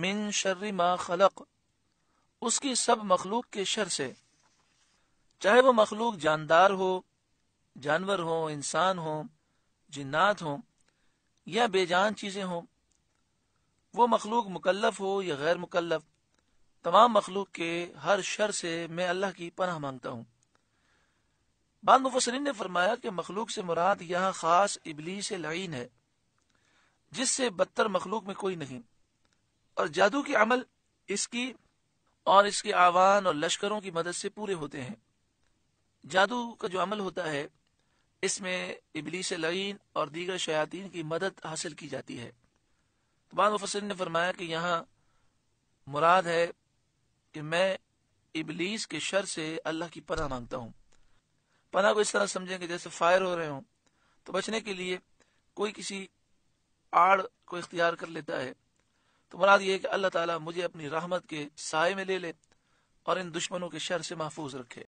من شر ما خلق۔ اس کی سب مخلوق کے شر سے۔ چاہے وہ مخلوق جاندار ہو، جانور ہو، انسان ہو، جنات ہوں یا بے جان چیزیں ہوں، وہ مخلوق مکلف ہو یا غیر مکلف، تمام مخلوق کے ہر شر سے میں اللہ کی پناہ مانگتا ہوں۔ بعض مفسرین نے فرمایا کہ مخلوق سے مراد یہاں خاص ابلیس لعین ہے، جس سے بدتر مخلوق میں کوئی نہیں۔ اور جادو کے عمل اس کی اور اس کے آوان اور لشکروں کی مدد سے پورے ہوتے ہیں۔ جادو کا جو عمل ہوتا ہے، اس میں ابلیس لعین اور دیگر شیاطین کی مدد حاصل کی جاتی ہے۔ بعض مفسرین نے فرمایا کہ یہاں مراد ہے کہ میں ابلیس کے شر سے اللہ کی پناہ مانگتا ہوں۔ پناہ کو اس طرح سمجھیں کہ جیسے فائر ہو رہے ہوں، تو بچنے کے لیے کوئی کسی آڑ کو اختیار کر لیتا ہے۔ تو مراد یہ کہ اللہ تعالیٰ مجھے اپنی رحمت کے سائے میں لے لے اور ان دشمنوں کے شر سے محفوظ رکھے۔